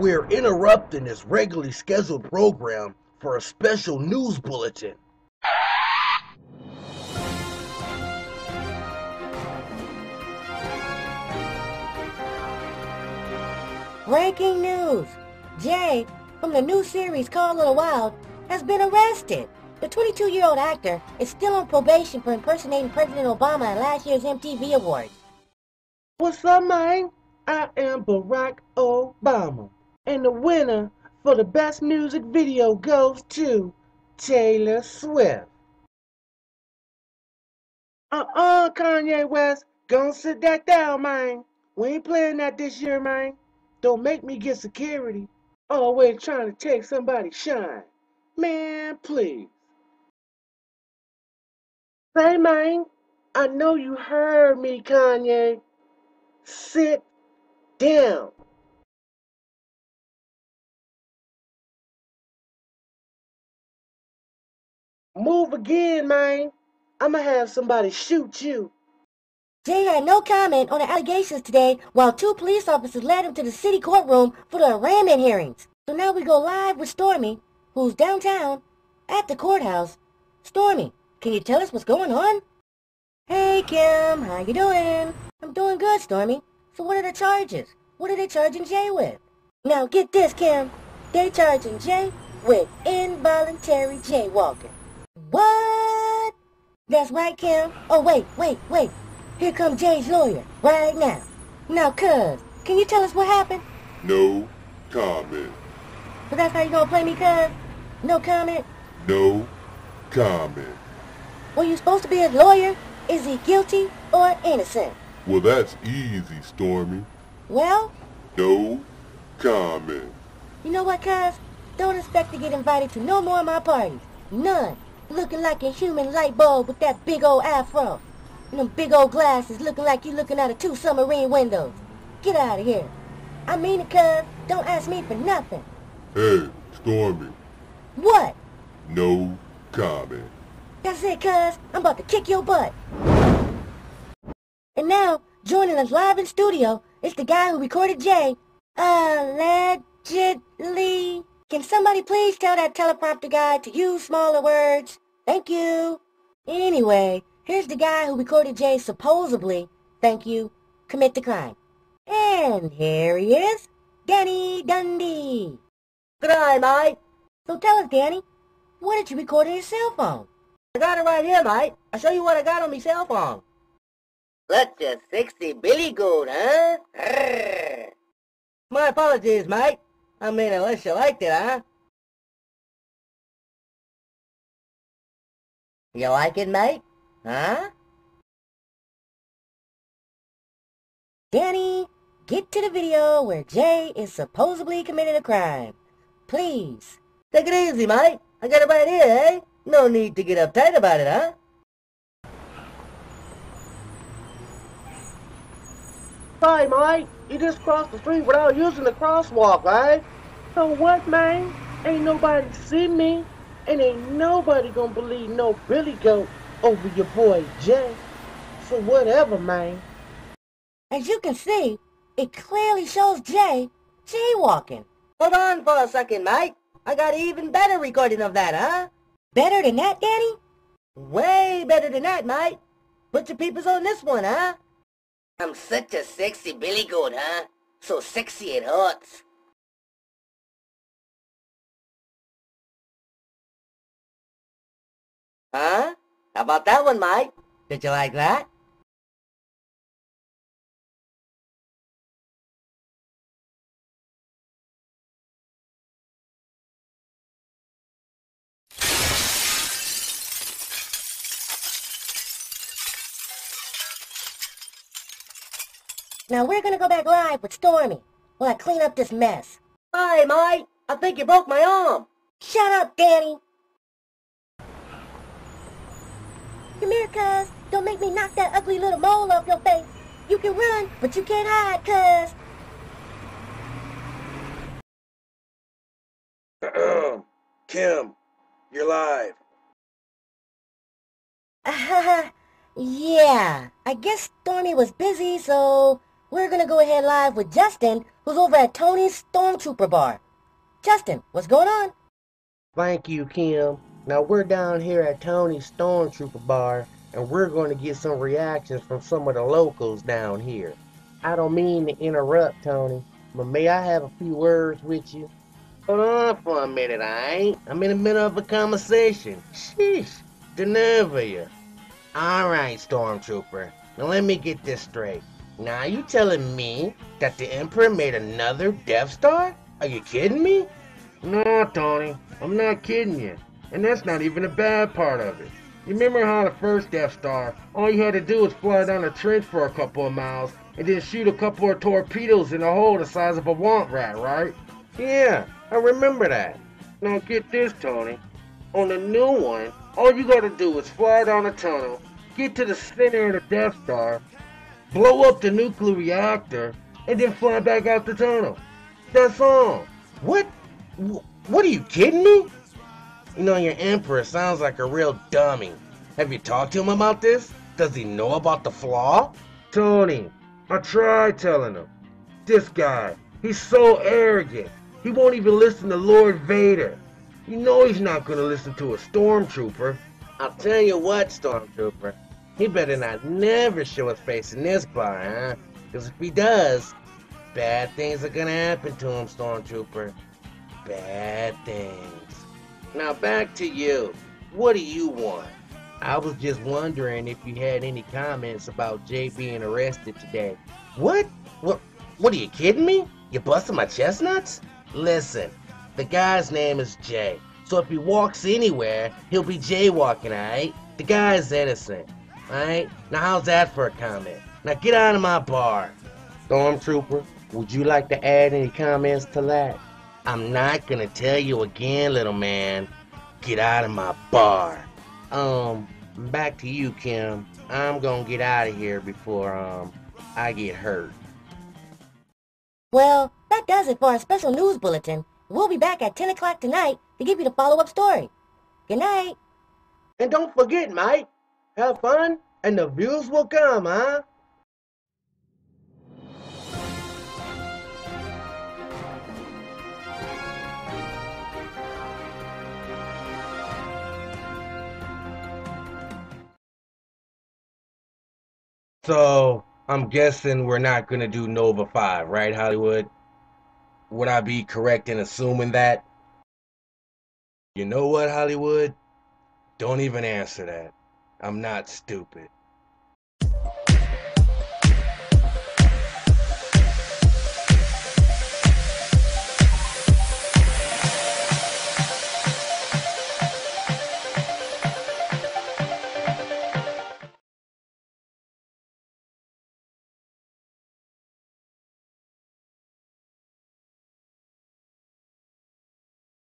We're interrupting this regularly scheduled program for a special news bulletin. Breaking news! Jay, from the new series Call Little Wild, has been arrested. The 22-year-old actor is still on probation for impersonating President Obama at last year's MTV Awards. What's up, man? I am Barack Obama. And the winner for the best music video goes to Taylor Swift. Uh-uh, Kanye West. Go sit that down, man. We ain't playing that this year, man. Don't make me get security. Always trying to take somebody's shine. Man, please. Hey, man. I know you heard me, Kanye. Sit down. Move again, man. I'ma have somebody shoot you. Jay had no comment on the allegations today while two police officers led him to the city courtroom for the arraignment hearings. So now we go live with Stormy, who's downtown at the courthouse. Stormy, can you tell us what's going on? Hey, Kim, how you doing? I'm doing good, Stormy. So what are the charges? What are they charging Jay with? Now get this, Kim. They charging Jay with involuntary jaywalking. What? That's right, Kim. Oh, wait, wait, wait. Here comes Jay's lawyer, right now. Now, cuz, can you tell us what happened? No comment. But that's how you gonna play me, cuz? No comment? No comment. Well, you supposed to be a lawyer. Is he guilty or innocent? Well, that's easy, Stormy. Well, No comment. you know what, cuz? Don't expect to get invited to no more of my parties. None. Looking like a human light bulb with that big old afro. And them big old glasses looking like you looking out of two submarine windows. Get out of here. I mean it, cuz. Don't ask me for nothing. Hey, Stormy. What? No comment. That's it, cuz. I'm about to kick your butt. And now, joining us live in studio, is the guy who recorded Jay. Allegedly. Can somebody please tell that teleprompter guy to use smaller words? Thank you. Anyway, here's the guy who recorded Jay supposedly, thank you, commit the crime. And here he is, Danny Dundee. Eye, mate. So tell us, Danny, what did you record on your cell phone? I got it right here, mate. I'll show you what I got on my cell phone. Such a sexy billy goat, huh? My apologies, mate. I mean, unless you liked it, huh? You like it, mate? Huh? Danny, get to the video where Jay is supposedly committed a crime. Please. Take it easy, mate. I got it right here, eh? No need to get uptight about it, huh? Hey, mate. You just crossed the street without using the crosswalk, right? So what, man? Ain't nobody see me. And ain't nobody gonna believe no Billy Goat over your boy Jay. So whatever, man. As you can see, it clearly shows Jay jaywalking. Hold on for a second, Mike. I got an even better recording of that, huh? Better than that, Danny? Way better than that, Mike. Put your peepers on this one, huh? I'm such a sexy billy goat, huh? So sexy it hurts. Huh? How about that one, Mike? Did you like that? Now we're gonna go back live with Stormy while I clean up this mess. Hi, Mike. I think you broke my arm! Shut up, Danny! Come here, cuz. Don't make me knock that ugly little mole off your face. You can run, but you can't hide, cuz. Kim, you're live. yeah, I guess Stormy was busy, so we're gonna go ahead live with Justin, who's over at Tony's Stormtrooper Bar. Justin, what's going on? Thank you, Kim. Now we're down here at Tony's Stormtrooper Bar, and we're going to get some reactions from some of the locals down here. I don't mean to interrupt, Tony, but may I have a few words with you? Hold on for a minute, I ain't. I'm in the middle of a conversation. Sheesh, the nerve of you. Alright, Stormtrooper. Now let me get this straight. Now you telling me that the Emperor made another Death Star? Are you kidding me? No, Tony, I'm not kidding you. And that's not even the bad part of it. You remember how the first Death Star, all you had to do was fly down a trench for a couple of miles and then shoot a couple of torpedoes in a hole the size of a womp rat, right? Yeah, I remember that. Now get this, Tony. On the new one, all you gotta do is fly down a tunnel, get to the center of the Death Star, blow up the nuclear reactor, and then fly back out the tunnel. That's all. What? What are you kidding me? You know, your emperor sounds like a real dummy. Have you talked to him about this? Does he know about the flaw? Tony, I tried telling him. This guy, he's so arrogant. He won't even listen to Lord Vader. You know he's not gonna listen to a stormtrooper. I'll tell you what, Stormtrooper. He better not never show his face in this bar, huh? Because if he does, bad things are gonna happen to him, Stormtrooper. Bad things. Now back to you. What do you want? I was just wondering if you had any comments about Jay being arrested today. What? What? What are you kidding me? You busting my chestnuts? Listen, the guy's name is Jay. So if he walks anywhere, he'll be jaywalking, alright? The guy's innocent. Alright? Now how's that for a comment? Now get out of my bar. Stormtrooper, would you like to add any comments to that? I'm not gonna tell you again, little man. Get out of my bar. Um, back to you, Kim. I'm gonna get out of here before, um, I get hurt. Well, that does it for our special news bulletin. We'll be back at 10 o'clock tonight to give you the follow-up story. Good night. And don't forget, Mike, have fun and the views will come, huh? So, I'm guessing we're not gonna do Nova 5, right, Hollywood? Would I be correct in assuming that? You know what, Hollywood? Don't even answer that. I'm not stupid.